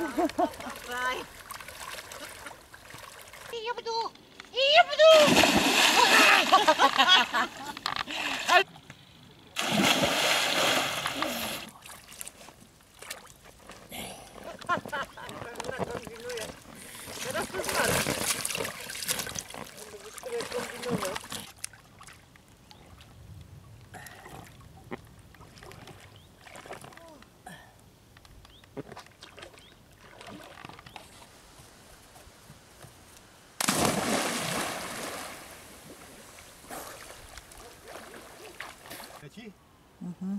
Bye. Mm-hmm.